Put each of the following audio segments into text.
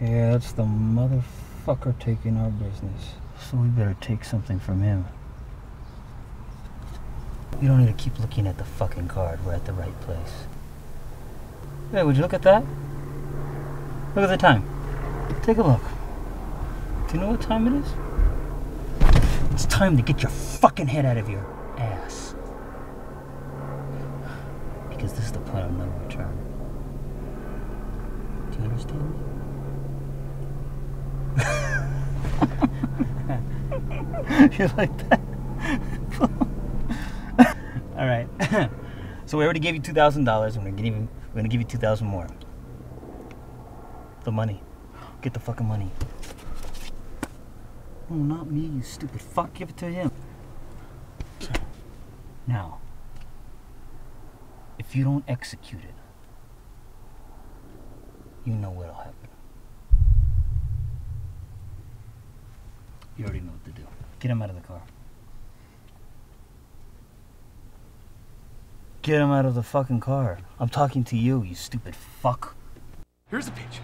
Yeah, that's the motherfucker taking our business. So we better take something from him. We don't need to keep looking at the fucking card. We're at the right place. Hey, would you look at that? Look at the time. Take a look. Do you know what time it is? It's time to get your fucking head out of your ass. Because this is the point of no return. Do you understand me? you like that? All right. so we already gave you two thousand dollars, we're gonna give you we're gonna give you two thousand more. The money. Get the fucking money. Oh, not me, you stupid fuck. Give it to him. Now, if you don't execute it, you know what'll happen. You already know what to do. Get him out of the car. Get him out of the fucking car. I'm talking to you, you stupid fuck. Here's the picture.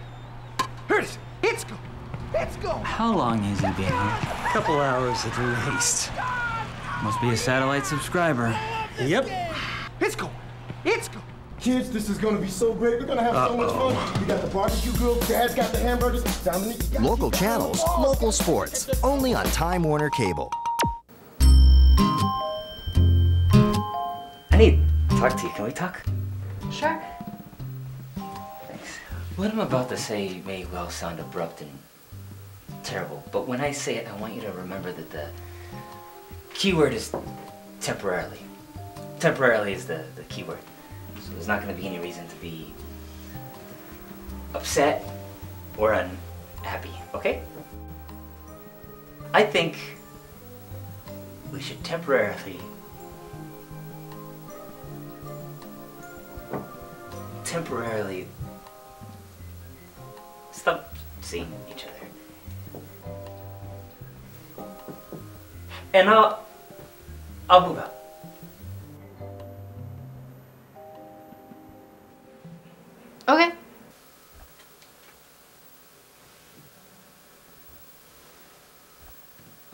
Here it is. It's go. It's go. How long has he been here? A Couple hours at least. Must be a satellite subscriber. Yep. It's go. It's go. Kids, this is gonna be so great. We're gonna have so much fun. We got the barbecue grill, Dad's got the hamburgers, Dominique. got- Local channels, local sports, only on Time Warner Cable. I need to talk to you. Can we talk? Sure. Thanks. What I'm about to say may well sound abrupt and terrible, but when I say it, I want you to remember that the keyword is temporarily. Temporarily is the, the keyword. So there's not going to be any reason to be upset or unhappy, okay? I think we should temporarily temporarily stop seeing each other. And I'll I'll move out.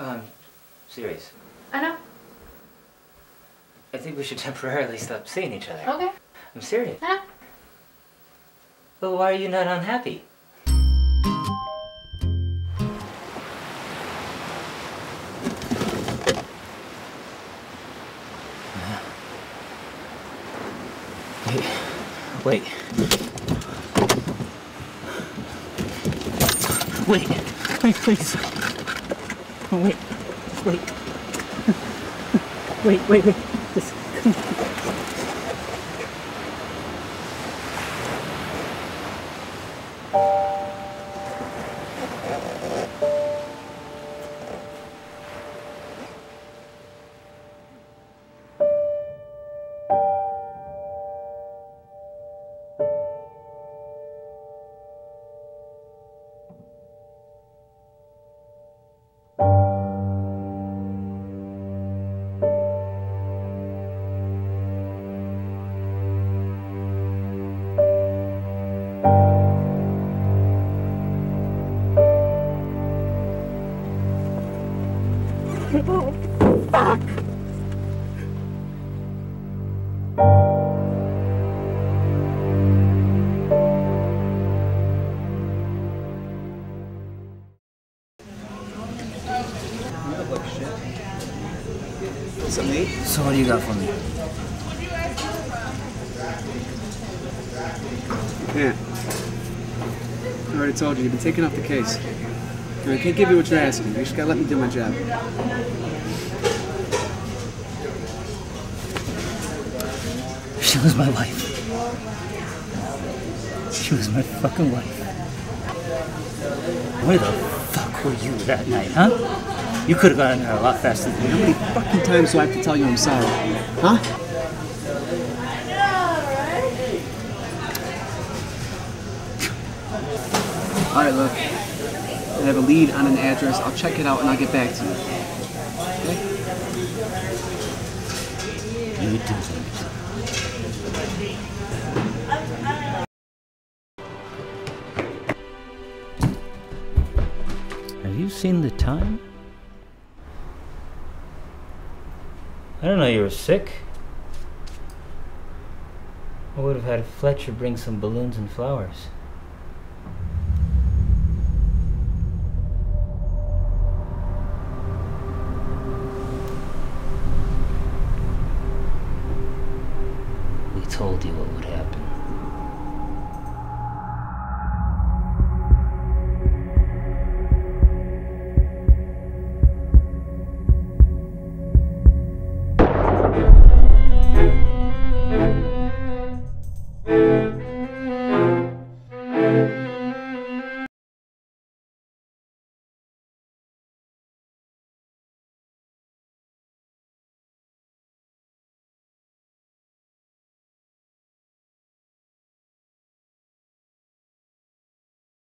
Um serious. I know. I think we should temporarily stop seeing each other. Okay. I'm serious. I know. Well, why are you not unhappy? Wait. Wait. Wait. Wait, please. Wait. Wait. Wait, wait, wait. Just. So what do you got for me? Can't. I already told you, you've been taking off the case. I can't give you what you're asking. You just gotta let me do my job. She was my wife. She was my fucking wife. Where the fuck were you that night, huh? You could have gotten there a lot faster than How many fucking times do I have to tell you I'm sorry? Huh? Alright, look. I have a lead on an address. I'll check it out and I'll get back to you. You do things. Have you seen the time? I don't know you were sick. I would have had Fletcher bring some balloons and flowers. We told you what would happen.